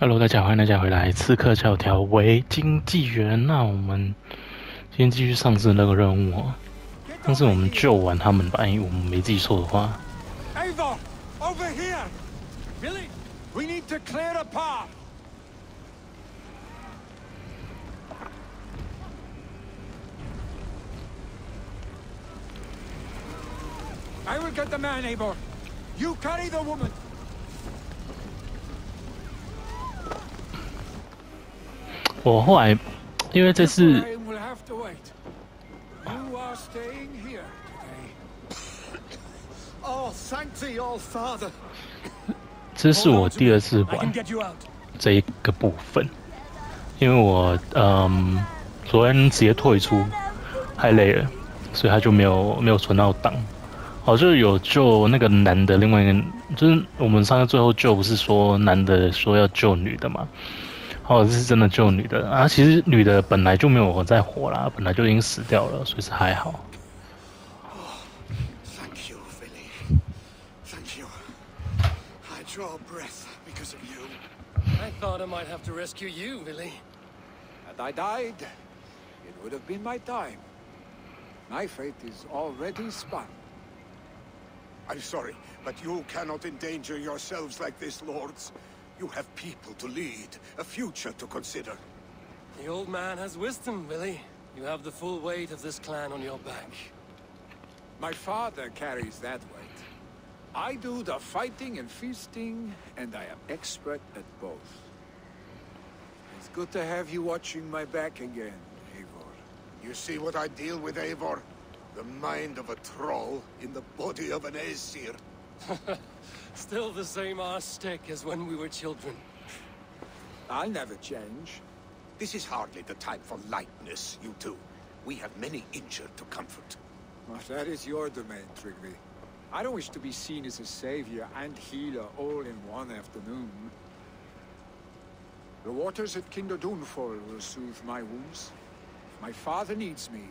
Hello，大家欢迎大家回来。刺客教条为经纪人，那我们先继续上次那个任务哦。上次我们救完他们吧，因为我们没记错的话。Eivor, over here! Billy, we need to clear a path. 我后来因为这次. Oh. 这是我第二次玩.这一个部分，因为我嗯昨天直接退出，太累了，所以他就没有没有存到档。好，就是有救那个男的，另外一个就是我们上次最后救不是说男的说要救女的嘛？哦，这是真的救女的啊！其实女的本来就没有在活啦，本来就已经死掉了，所以是还好。 Thank you, Vinny. Thank you. I draw breath because of you. I thought I might have to rescue you, Billy. Had I died, it would have been my time. My fate is already spun. I'm sorry, but you cannot endanger yourselves like this, lords. You have people to lead, a future to consider. The old man has wisdom, Billy. You have the full weight of this clan on your back. My father carries that weight. I do the fighting and feasting, and I am expert at both. It's good to have you watching my back again, Eivor. You see what I deal with, Eivor? The mind of a troll in the body of an Aesir. Still the same arse stick as when we were children. I'll never change. This is hardly the time for lightness, you two. We have many injured to comfort. Well, that is your domain, Trigby. I don't wish to be seen as a savior and healer all in one afternoon. The waters at Kinder Dunfall will soothe my wounds. If my father needs me,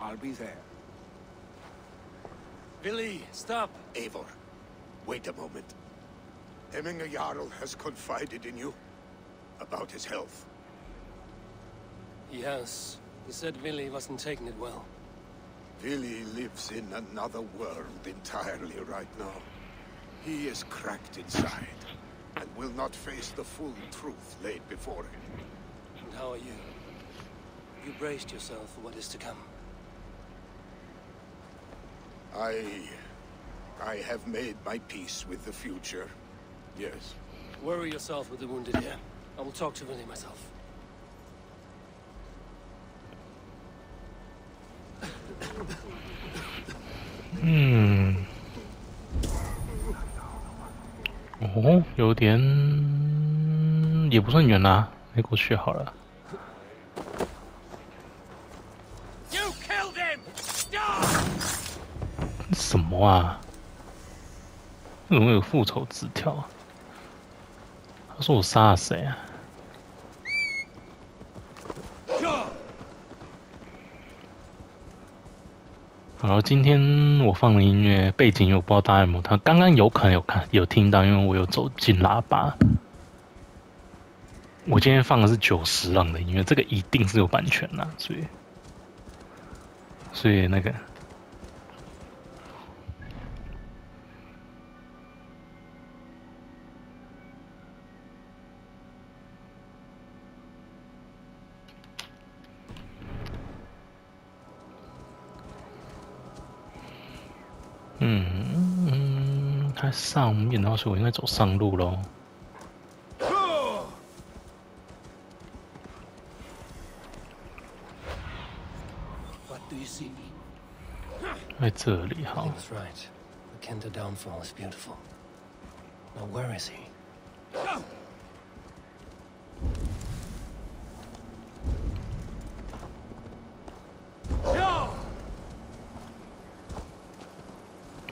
I'll be there. Billy, stop! Eivor, wait a moment. Hemminger Jarl has confided in you about his health. He has. He said Billy wasn't taking it well. Billy lives in another world entirely right now. He is cracked inside, and will not face the full truth laid before him. And how are you? You braced yourself for what is to come. I... I have made my peace with the future. Yes. Worry yourself with the wounded here. I will talk to Billy myself. 嗯，哦，有点也不算远啦，没过去好了。 You killed him! 什么啊？ 怎么有复仇字条啊？他说我杀了谁啊？好，今天我放的音乐背景，我不知道大家有没有，他刚刚有可能有看有听到，因为我有走进喇叭。我今天放的是九十浪的音乐，这个一定是有版权啦，所以，所以那个。嗯，它上面，的话所以我应该走上路喽。Do you see? 在这里，好 He，was right. The Kenta downfall is beautiful. Where is he?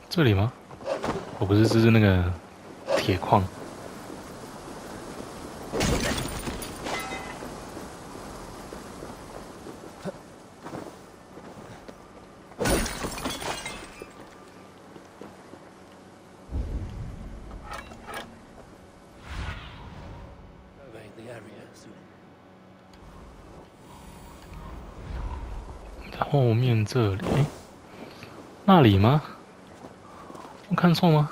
这里吗？我不是这是那个铁矿。后面这里那里吗？看错吗？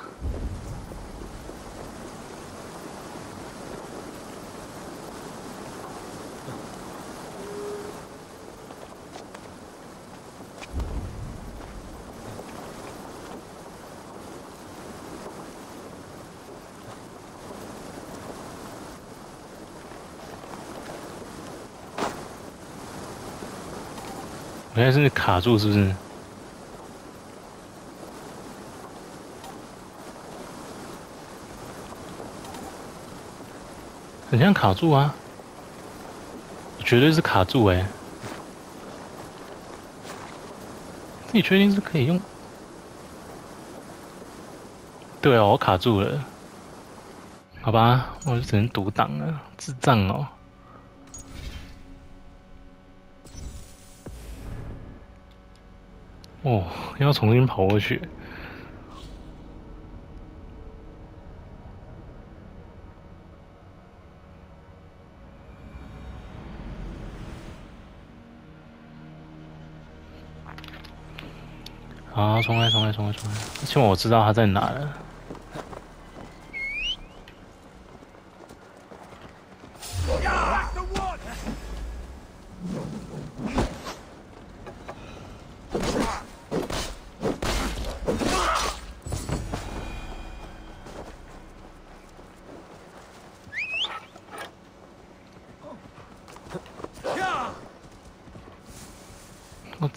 我现在是卡住，是不是？很像卡住啊，绝对是卡住哎、你确定是可以用？对哦，我卡住了。好吧，我就只能独挡了，智障哦。哦，要重新跑过去。好，重来，重来，重来，重来。起码我知道他在哪了。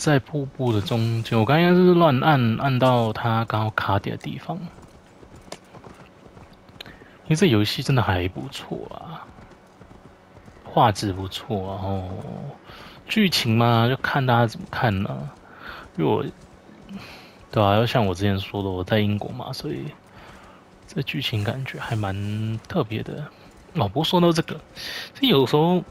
在瀑布的中间，我刚刚应该是乱按，按到它刚好卡点的地方。因为这游戏真的还不错啊，画质不错，然后剧情嘛，就看大家怎么看呢、因为我，对啊，要像我之前说的，我在英国嘛，所以这剧情感觉还蛮特别的。哦，不过说到这个，这有时候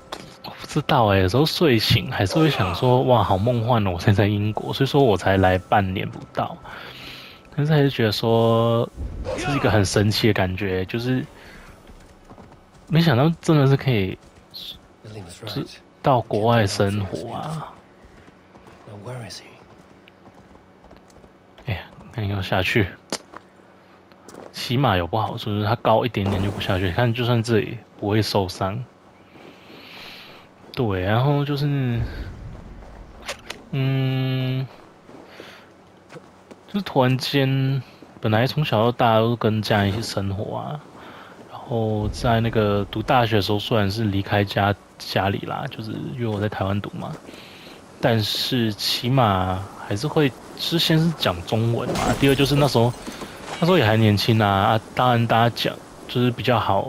我不知道哎、有时候睡醒还是会想说，哇，好梦幻哦！我现在在英国，所以说我才来半年不到，但是还是觉得说这是一个很神奇的感觉，就是没想到真的是可以是到国外生活啊！哎呀，看要下去，起码有不好处，就是它高一点点就不下去。看，就算这里不会受伤。对，然后就是，嗯，就是突然间，本来从小到大都跟家人一起生活啊，然后在那个读大学的时候，虽然是离开家家里啦，就是因为我在台湾读嘛，但是起码还是会，是先是讲中文嘛，第二就是那时候那时候也还年轻啊，啊，当然大家讲就是比较好，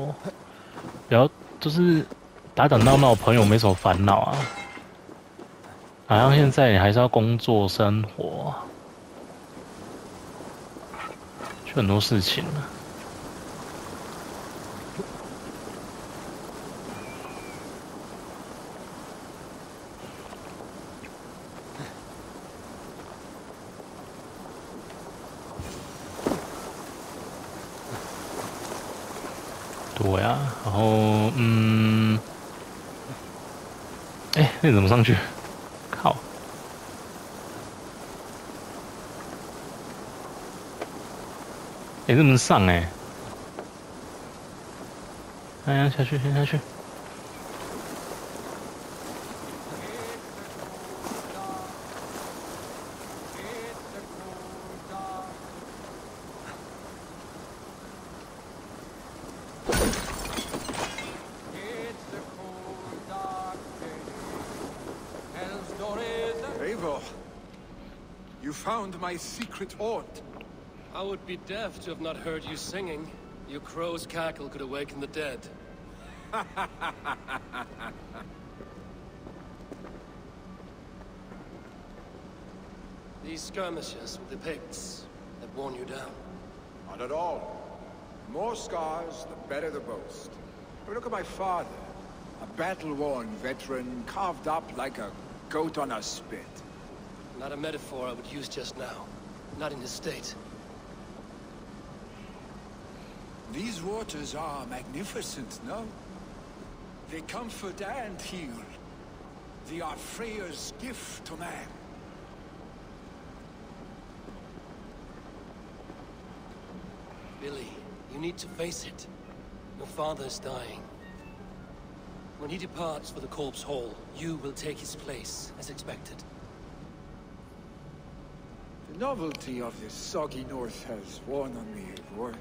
比较就是打打闹闹，朋友没什么烦恼啊。好像现在你还是要工作生活，就很多事情了。对啊，然后嗯，哎、那 你怎么上去？靠！哎、这么上哎、哎呀，下去，先下去。Found my secret haunt. I would be deaf to have not heard you singing. Your crow's cackle could awaken the dead. These skirmishes with the Picts have worn you down. Not at all. The more scars, the better the boast. But look at my father. A battle-worn veteran, carved up like a goat on a spit. Not a metaphor I would use just now. Not in this state. These waters are magnificent, no? They comfort and heal. They are Freya's gift to man. Billy, you need to face it. Your father is dying. When he departs for the Corpse Hall, you will take his place, as expected The novelty of this soggy north has worn on me, Eivor.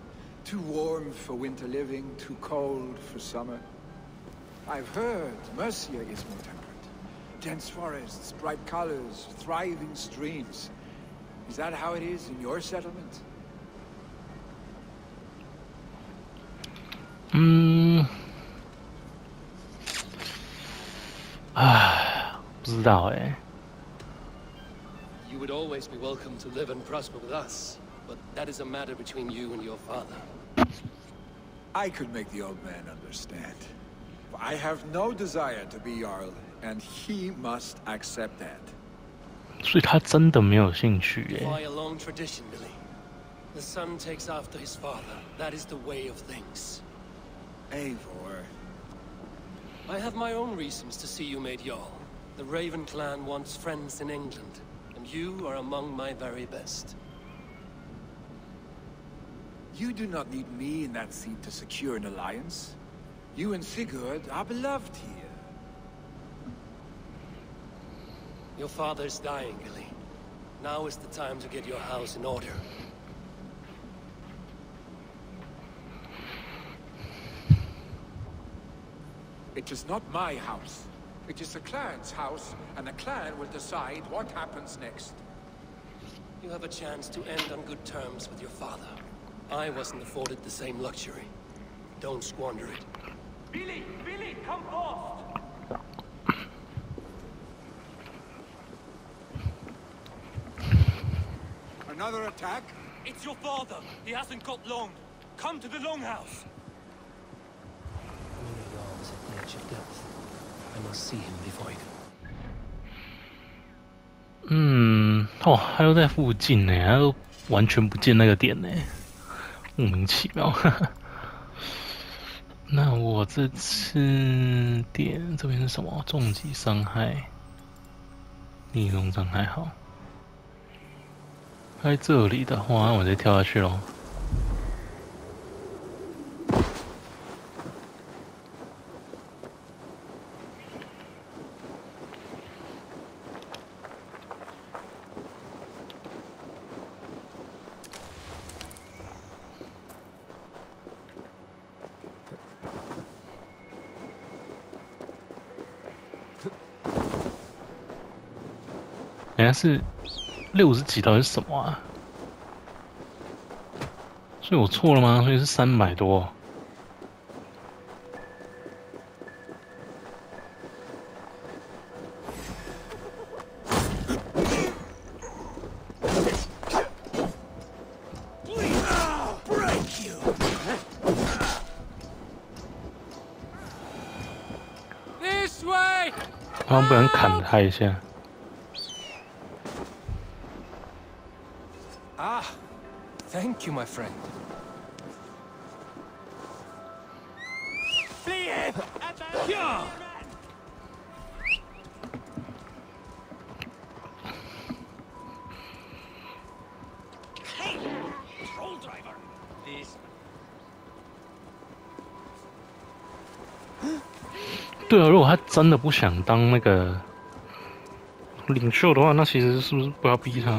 Too warm for winter living, too cold for summer. I've heard Mercia is more temperate. Dense forests, bright colors, thriving streams. Is that how it is in your settlement? 嗯，唉，不知道哎。 You would always be welcome to live and prosper with us, but that is a matter between you and your father. I could make the old man understand. I have no desire to be Jarl, and he must accept that. 所以他真的没有兴趣耶。 By a long tradition, Billy. The son takes after his father. That is the way of things. Eivor, I have my own reasons to see you made Jarl. The Raven clan wants friends in England, and you are among my very best. you do not need me in that seat to secure an alliance. You and Sigurd are beloved here. Your father is dying, Billy. Now is the time to get your house in order. It is not my house. It is the clan's house, and the clan will decide what happens next. You have a chance to end on good terms with your father. I wasn't afforded the same luxury. Don't squander it. Billy! Billy, come off! Another attack? It's your father! He hasn't got long! Come to the longhouse! 嗯，哦，他又在附近呢，他都完全不见那个点呢，莫名其妙。那我这次点这边是什么？重击伤害，逆风伤害好。在这里的话，我直接跳下去喽。人家是六十几，到底是什么啊？所以我错了吗？所以是三百多。This way! 好像不能砍他一下。friend 对啊，如果他真的不想当那个领袖的话，那其实是不是不要逼他？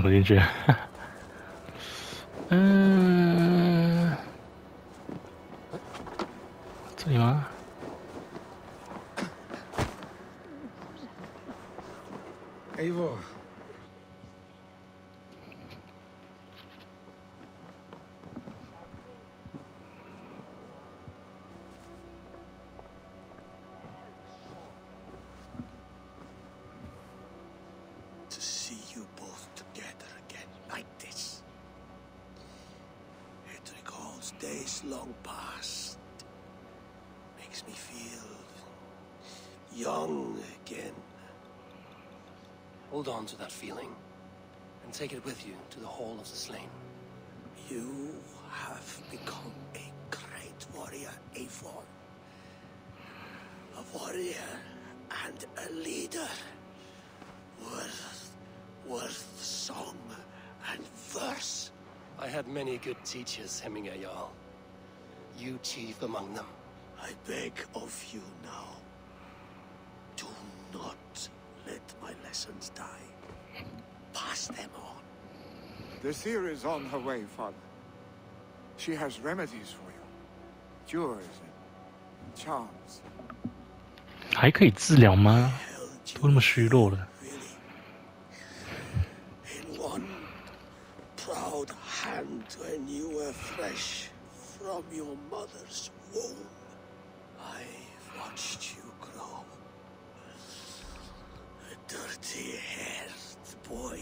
怎么进去？嗯，这里吗？哎呦！Hold on to that feeling, and take it with you to the Hall of the Slain. You have become a great warrior, Avon. A warrior and a leader. Worth, worth song and verse. I had many good teachers, Hemingway Jarl. You chief among them. I beg of you now. Do not my lessons die. Pass them on. The seer is on her way, Father. She has remedies for you. Cures and charms. 还可以治疗吗？ Held 都那么虚弱了。 really in one proud hand when you were fresh from your mother's womb. I watched you grow. a dirty-haired boy,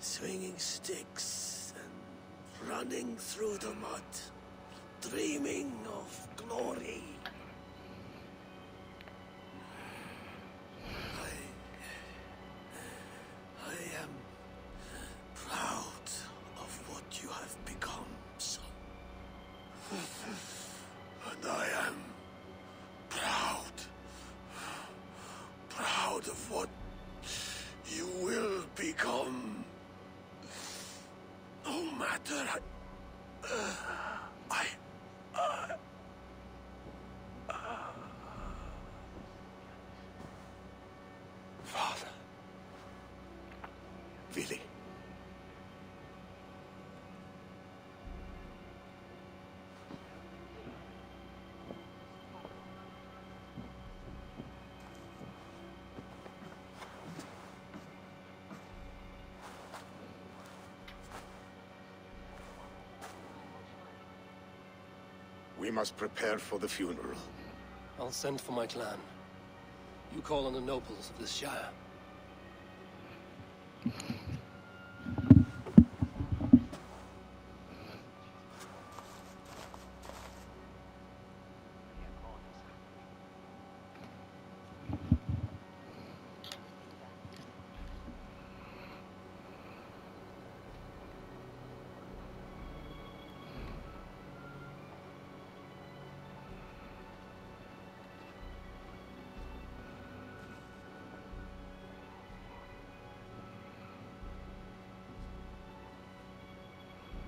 swinging sticks and running through the mud, dreaming of glory. Of what you will become. No matter. We must prepare for the funeral. I'll send for my clan. You call on the nobles of this shire.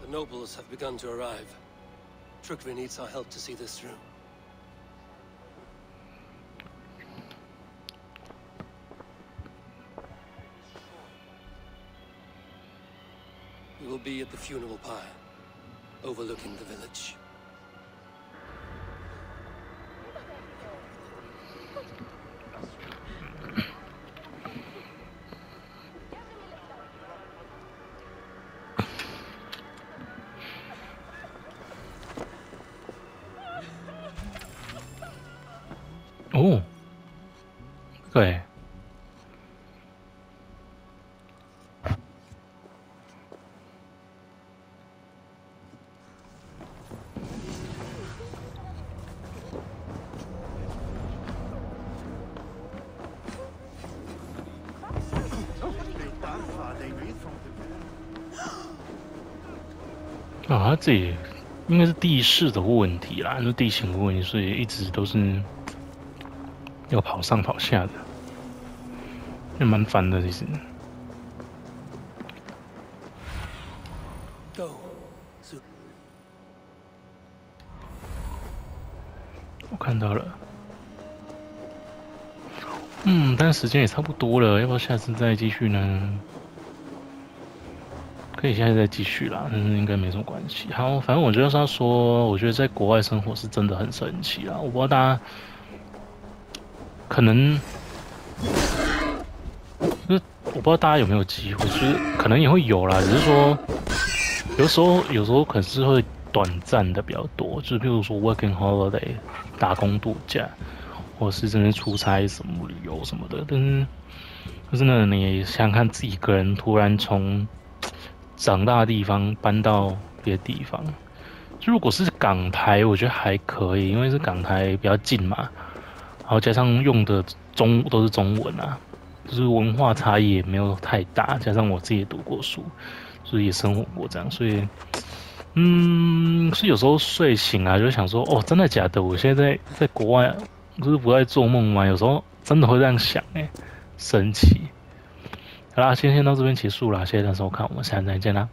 The nobles have begun to arrive. Trukri needs our help to see this through. We will be at the funeral pyre, overlooking the village. Oh，对，啊，这也应该是地势的问题啦，是地形的问题，所以一直都是要跑上跑下的，也蛮烦的。其实，我看到了，嗯，但时间也差不多了，要不要下次再继续呢？可以下次再继续啦，但是应该没什么关系。好，反正我就是要说，我觉得在国外生活是真的很神奇啦。我不知道大家可能，就是我不知道大家有没有机会，就是可能也会有啦，只是说有时候有时候可能是会短暂的比较多，就是比如说 working holiday 打工度假，或是真的出差什么旅游什么的。但是，可是呢，你想想看自己个人突然从长大的地方搬到别的地方，就如果是港台，我觉得还可以，因为是港台比较近嘛，然后加上用的中都是中文啊，就是文化差异也没有太大，加上我自己也读过书，所以也生活过这样，所以，嗯，是有时候睡醒啊，就想说，哦，真的假的？我现在在在国外，不是不在做梦吗？有时候真的会这样想，哎，神奇。好啦，今天先到这边结束啦，谢谢大家收看，我们下次再见啦。